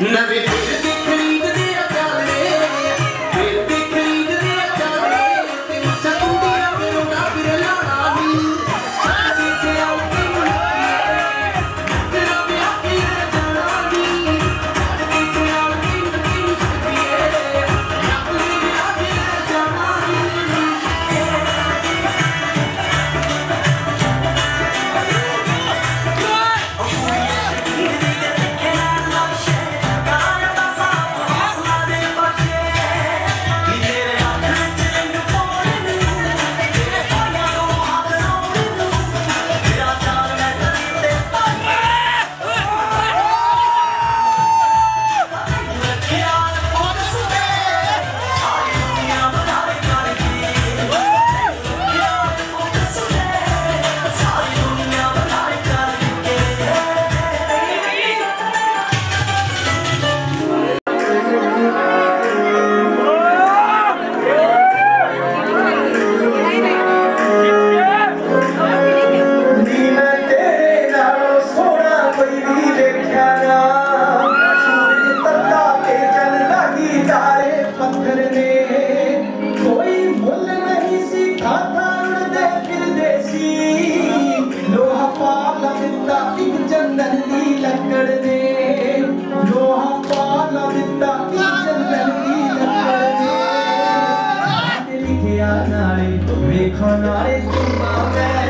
Nadie We I didn't do my best